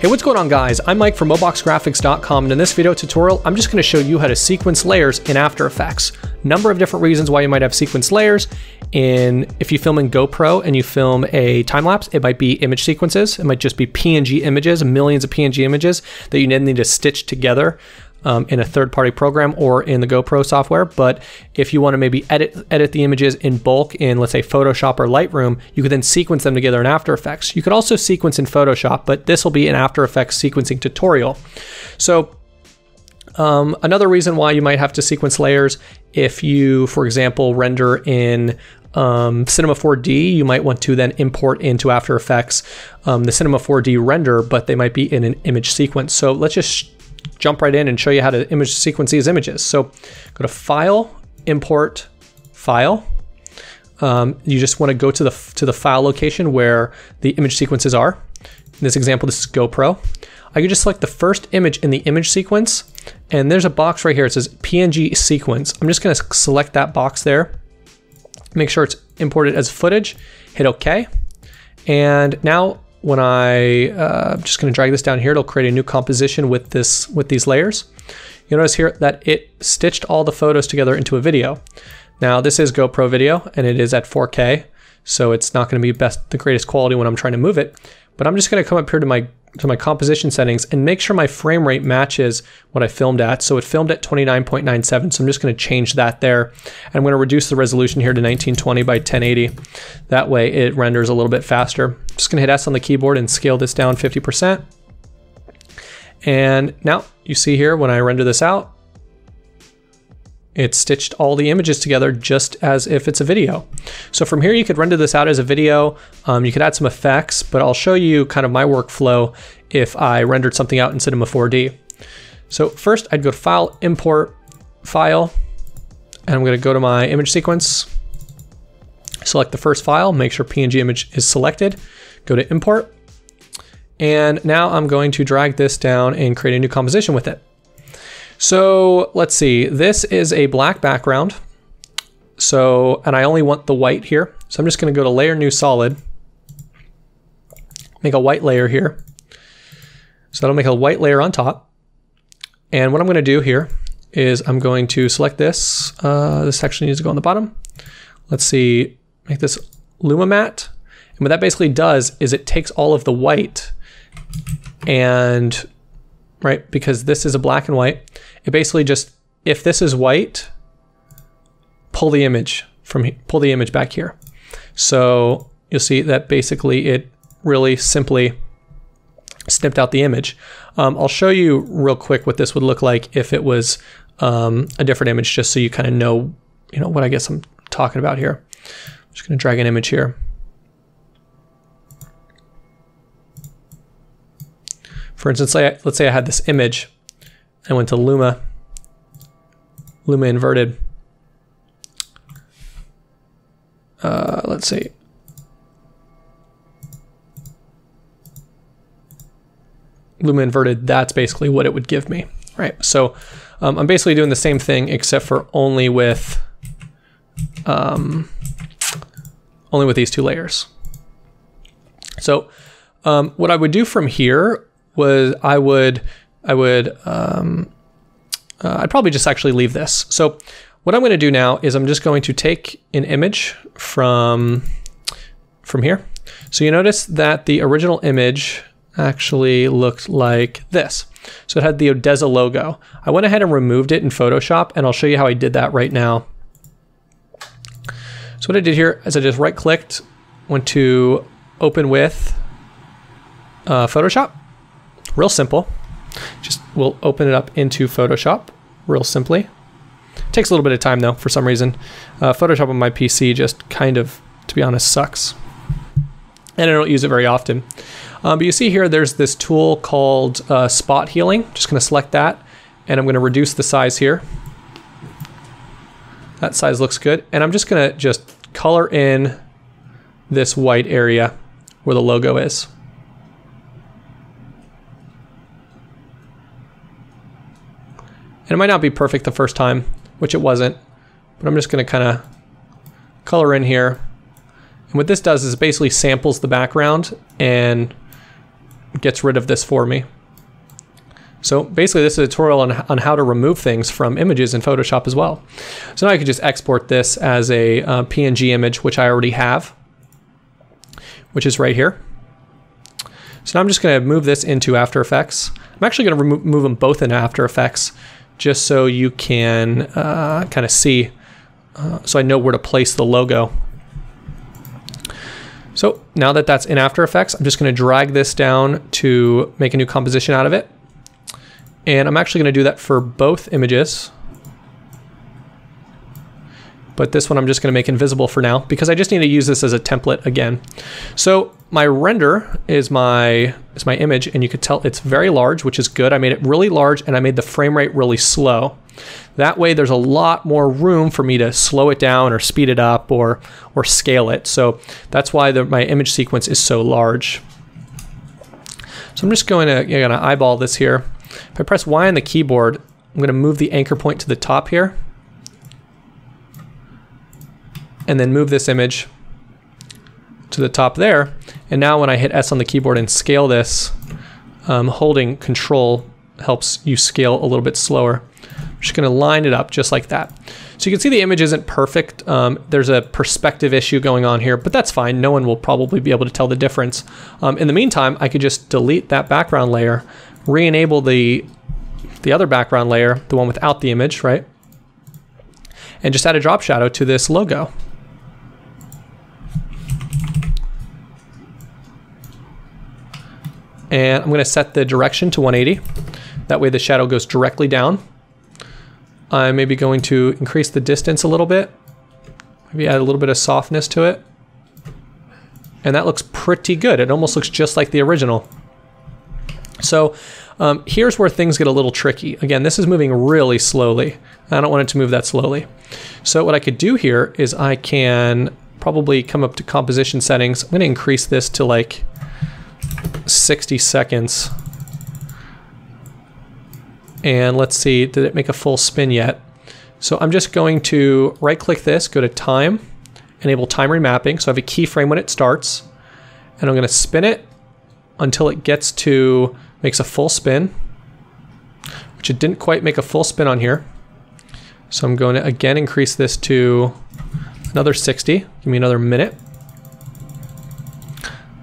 Hey, what's going on guys? I'm Mike from MoBoxGraphics.com and in this video tutorial, I'm just gonna show you how to sequence layers in After Effects. Number of different reasons why you might have sequence layers. In If you film in GoPro and you film a time lapse, it might be image sequences. It might just be PNG images, millions of PNG images that you then need to stitch together um, in a third-party program or in the GoPro software. But if you want to maybe edit edit the images in bulk in, let's say, Photoshop or Lightroom, you could then sequence them together in After Effects. You could also sequence in Photoshop, but this will be an After Effects sequencing tutorial. So um, another reason why you might have to sequence layers if you, for example, render in um, Cinema 4D, you might want to then import into After Effects um, the Cinema 4D render, but they might be in an image sequence. So let's just jump right in and show you how to image sequence these images. So go to File, Import, File. Um, you just want to go to the to the file location where the image sequences are. In this example, this is GoPro. I could just select the first image in the image sequence, and there's a box right here. It says PNG sequence. I'm just going to select that box there. Make sure it's imported as footage. Hit OK. And now when I, uh, I'm just going to drag this down here, it'll create a new composition with this with these layers. You'll notice here that it stitched all the photos together into a video. Now this is GoPro video and it is at 4K, so it's not going to be best the greatest quality when I'm trying to move it. But I'm just going to come up here to my to my composition settings and make sure my frame rate matches what I filmed at. So it filmed at 29.97, so I'm just going to change that there. I'm going to reduce the resolution here to 1920 by 1080. That way it renders a little bit faster. Just going to hit S on the keyboard and scale this down 50%. And now you see here when I render this out, it stitched all the images together just as if it's a video. So from here, you could render this out as a video. Um, you could add some effects, but I'll show you kind of my workflow if I rendered something out in Cinema 4D. So first I'd go to File, Import, File, and I'm gonna go to my image sequence, select the first file, make sure PNG image is selected, go to Import, and now I'm going to drag this down and create a new composition with it. So let's see, this is a black background. So, and I only want the white here. So I'm just gonna go to layer new solid, make a white layer here. So that'll make a white layer on top. And what I'm gonna do here is I'm going to select this. Uh, this section needs to go on the bottom. Let's see, make this Luma matte. And what that basically does is it takes all of the white and right? Because this is a black and white. It basically just, if this is white, pull the image from pull the image back here. So you'll see that basically it really simply snipped out the image. Um, I'll show you real quick what this would look like if it was um, a different image, just so you kind of know, you know, what I guess I'm talking about here. I'm just going to drag an image here. For instance, let's say I had this image. I went to Luma, Luma inverted. Uh, let's see. Luma inverted, that's basically what it would give me, right? So um, I'm basically doing the same thing except for only with um, only with these two layers. So um, what I would do from here was I would I would um, uh, I'd probably just actually leave this. So what I'm going to do now is I'm just going to take an image from from here. So you notice that the original image actually looked like this. So it had the Odessa logo. I went ahead and removed it in Photoshop and I'll show you how I did that right now. So what I did here is I just right clicked, went to open with uh, Photoshop real simple. Just we'll open it up into Photoshop real simply. Takes a little bit of time though, for some reason. Uh, Photoshop on my PC just kind of, to be honest, sucks. And I don't use it very often. Um, but you see here, there's this tool called uh, Spot Healing. Just gonna select that and I'm gonna reduce the size here. That size looks good. And I'm just gonna just color in this white area where the logo is. And it might not be perfect the first time, which it wasn't, but I'm just gonna kind of color in here. And what this does is basically samples the background and gets rid of this for me. So basically this is a tutorial on, on how to remove things from images in Photoshop as well. So now I can just export this as a uh, PNG image, which I already have, which is right here. So now I'm just going to move this into After Effects. I'm actually going to remove move them both in After Effects just so you can uh, kind of see, uh, so I know where to place the logo. So now that that's in After Effects, I'm just going to drag this down to make a new composition out of it. And I'm actually going to do that for both images. But this one I'm just going to make invisible for now because I just need to use this as a template again. So my render is my is my image and you could tell it's very large, which is good. I made it really large and I made the frame rate really slow. That way there's a lot more room for me to slow it down or speed it up or or scale it. So that's why the, my image sequence is so large. So I'm just going to, going to eyeball this here. If I press Y on the keyboard, I'm going to move the anchor point to the top here. And then move this image to the top there. And now when I hit S on the keyboard and scale this, um, holding control helps you scale a little bit slower. I'm just gonna line it up just like that. So you can see the image isn't perfect. Um, there's a perspective issue going on here, but that's fine. No one will probably be able to tell the difference. Um, in the meantime, I could just delete that background layer, re-enable the, the other background layer, the one without the image, right? And just add a drop shadow to this logo. And I'm gonna set the direction to 180. That way the shadow goes directly down. I'm maybe going to increase the distance a little bit. Maybe add a little bit of softness to it. And that looks pretty good. It almost looks just like the original. So um, here's where things get a little tricky. Again, this is moving really slowly. I don't want it to move that slowly. So what I could do here is I can probably come up to composition settings. I'm going to increase this to like 60 seconds. And let's see, did it make a full spin yet? So I'm just going to right click this, go to time, enable time remapping. So I have a keyframe when it starts. And I'm going to spin it until it gets to makes a full spin, which it didn't quite make a full spin on here. So I'm going to again increase this to another 60. Give me another minute.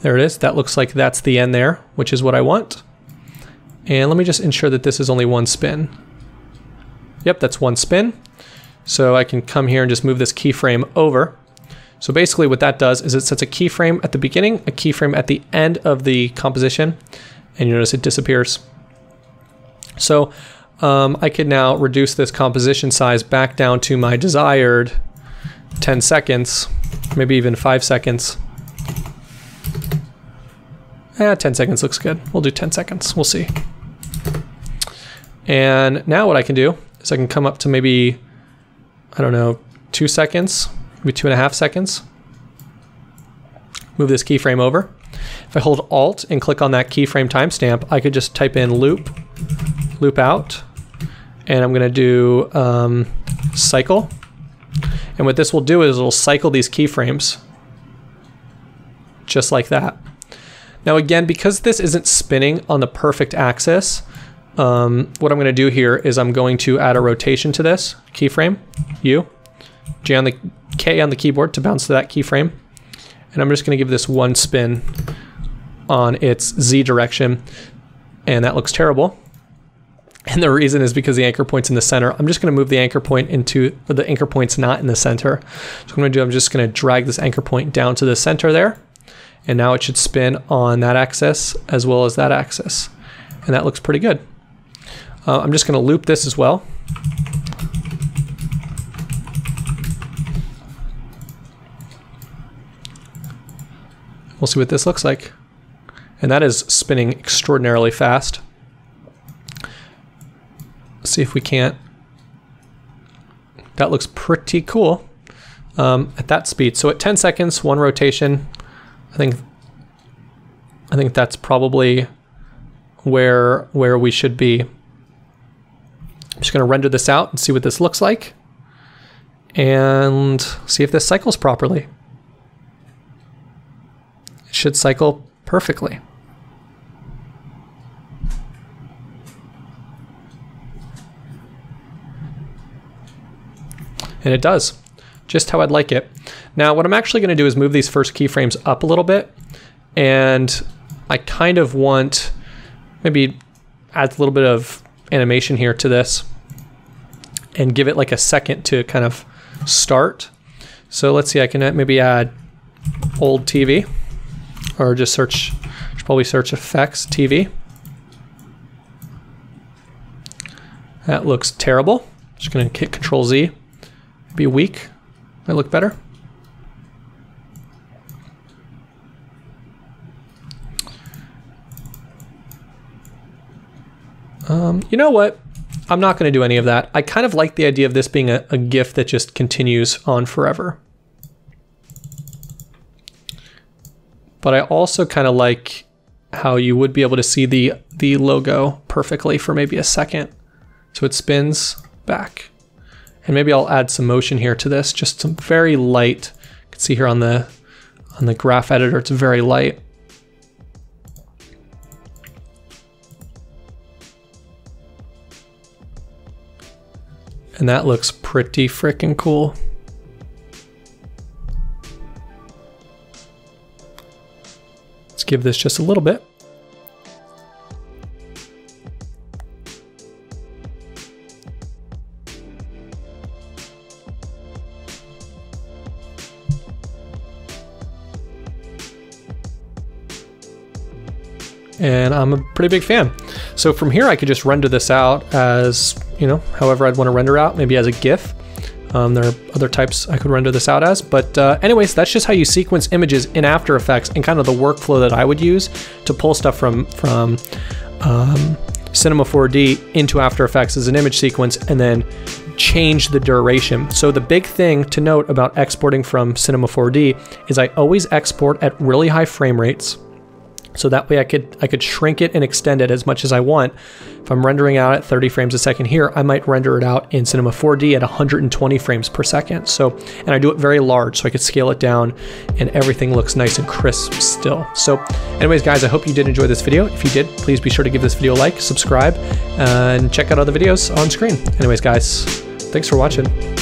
There it is. That looks like that's the end there, which is what I want. And let me just ensure that this is only one spin. Yep, that's one spin. So I can come here and just move this keyframe over. So basically what that does is it sets a keyframe at the beginning, a keyframe at the end of the composition, and you notice it disappears. So um, I could now reduce this composition size back down to my desired 10 seconds, maybe even 5 seconds. Yeah, 10 seconds looks good. We'll do 10 seconds. We'll see. And now what I can do is I can come up to maybe, I don't know, two seconds, maybe two and a half seconds. Move this keyframe over. If I hold Alt and click on that keyframe timestamp, I could just type in loop, loop out, and I'm gonna do um, cycle. And what this will do is it'll cycle these keyframes just like that. Now again, because this isn't spinning on the perfect axis, um, what I'm going to do here is I'm going to add a rotation to this keyframe, U, J on the K on the keyboard to bounce to that keyframe. And I'm just going to give this one spin on its Z direction. And that looks terrible. And the reason is because the anchor point's in the center. I'm just going to move the anchor point into, the anchor point's not in the center. So I'm going to do, I'm just going to drag this anchor point down to the center there. And now it should spin on that axis as well as that axis. And that looks pretty good. Uh, I'm just going to loop this as well. We'll see what this looks like. And that is spinning extraordinarily fast. Let's see if we can't. That looks pretty cool um, at that speed. So at 10 seconds, one rotation, I think I think that's probably where where we should be. I'm just going to render this out and see what this looks like and see if this cycles properly. It should cycle perfectly. And it does just how I'd like it. Now, what I'm actually gonna do is move these first keyframes up a little bit. And I kind of want, maybe add a little bit of animation here to this and give it like a second to kind of start. So let's see, I can uh, maybe add old TV or just search, probably search effects TV. That looks terrible. Just gonna hit Control Z. Be weak. Might look better. Um, you know what? I'm not going to do any of that. I kind of like the idea of this being a, a GIF that just continues on forever. But I also kind of like how you would be able to see the, the logo perfectly for maybe a second. So it spins back. And maybe I'll add some motion here to this, just some very light. You can see here on the on the graph editor, it's very light. And that looks pretty freaking cool. Let's give this just a little bit. And I'm a pretty big fan. So from here, I could just render this out as, you know, however I'd want to render out, maybe as a GIF. Um, there are other types I could render this out as, but uh, anyways, that's just how you sequence images in After Effects and kind of the workflow that I would use to pull stuff from from um, Cinema 4D into After Effects as an image sequence and then change the duration. So the big thing to note about exporting from Cinema 4D is I always export at really high frame rates so that way I could I could shrink it and extend it as much as I want. If I'm rendering out at 30 frames a second here, I might render it out in Cinema 4D at 120 frames per second. So, and I do it very large so I could scale it down and everything looks nice and crisp still. So anyways, guys, I hope you did enjoy this video. If you did, please be sure to give this video a like, subscribe, and check out other videos on screen. Anyways, guys, thanks for watching.